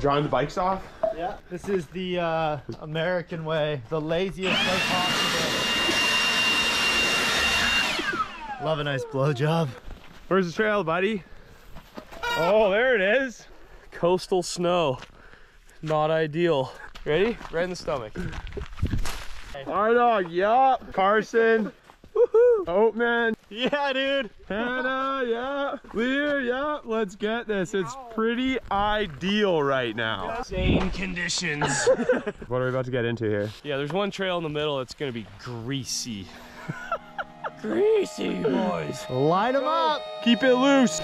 Drawing the bikes off? Yeah. This is the uh, American way, the laziest way possible. Love a nice blowjob. Where's the trail, buddy? Oh, there it is. Coastal snow. Not ideal. Ready? Right in the stomach. R-Dog, yup. Carson. Woohoo. Oatman. Yeah, dude. Hannah, yeah. Lear, yeah. Let's get this. It's pretty ideal right now. Insane conditions. What are we about to get into here? Yeah, there's one trail in the middle. It's gonna be greasy. greasy, boys. Line them up. Keep it loose.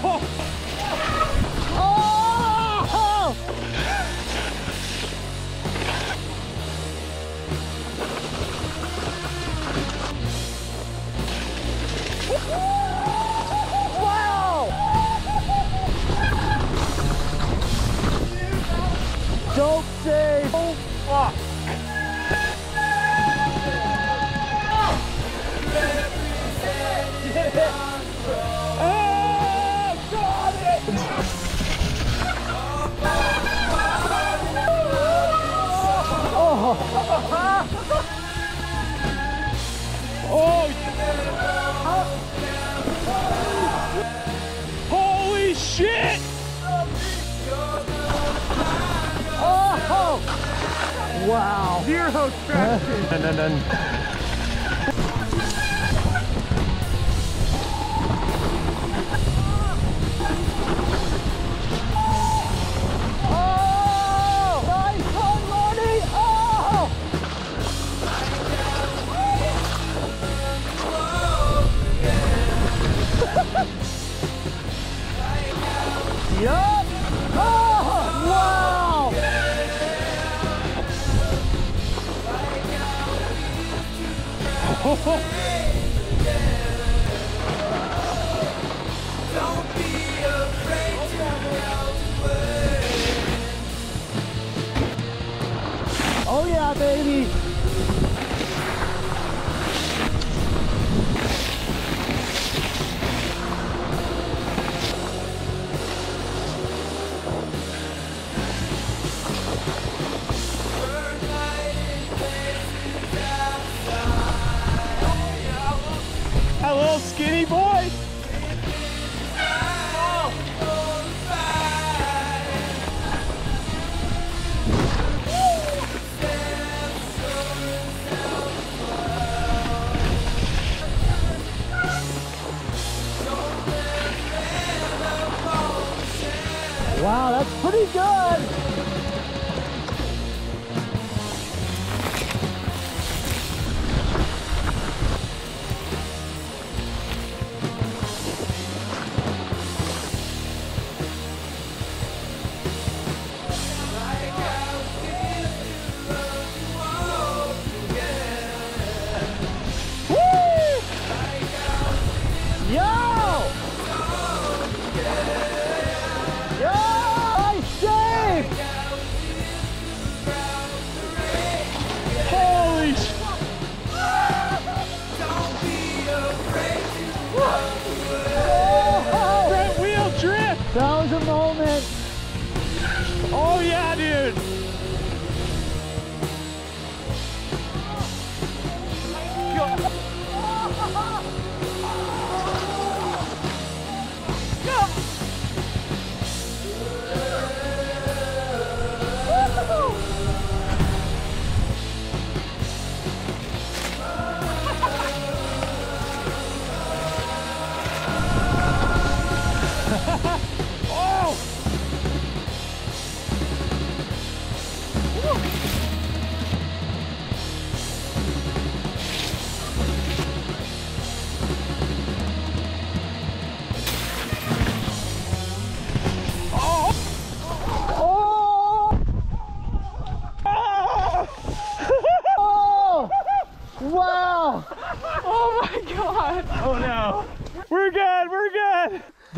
Don't Zero traction. and then, then. Oh little skinny boy. Wow, that's pretty good!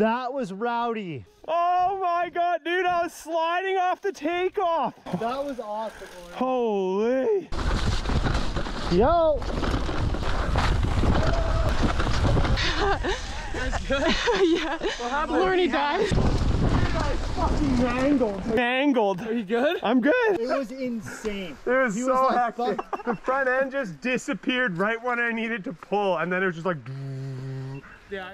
That was rowdy. Oh my god, dude! I was sliding off the takeoff. That was awesome. Holy. Yo! That's good. yeah. Lorne died. Fucking mangled. Mangled. Are you good? I'm good. It was insane. It was He so was like, hectic. The front end just disappeared right when I needed to pull, and then it was just like. Yeah.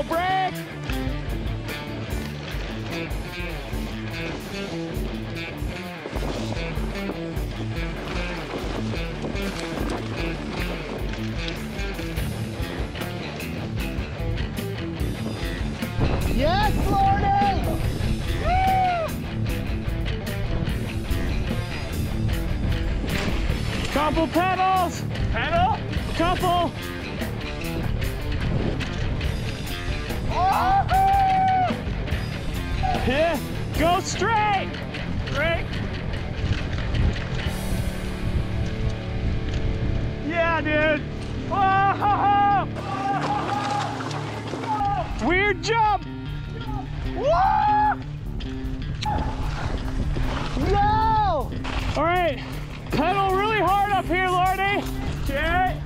Little break. Yes, Florida! Couple pedals. Pedal. Couple. Yeah. Go straight. Straight. Yeah, dude. Whoa! Weird jump. Whoa! No! All right. Pedal really hard up here, Lordy. Okay.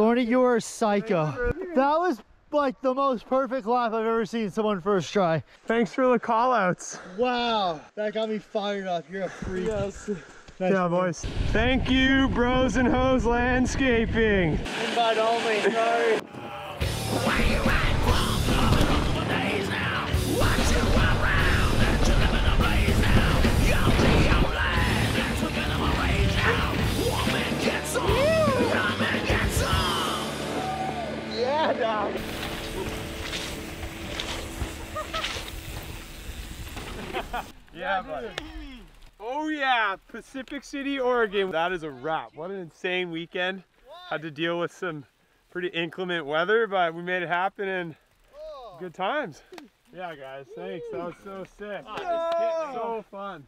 Dude. Lorne, you are a psycho. That was like the most perfect laugh I've ever seen someone first try. Thanks for the call outs. Wow, that got me fired up. You're a freak. Yes. Nice Yeah, boys. Thank you, Bros and Hose Landscaping. Invite only. Sorry. Yeah, buddy. Oh yeah, Pacific City, Oregon. That is a wrap. What an insane weekend. Had to deal with some pretty inclement weather, but we made it happen and good times. Yeah, guys, thanks. That was so sick. So fun.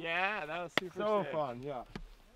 Yeah, that was super So sick. fun, yeah.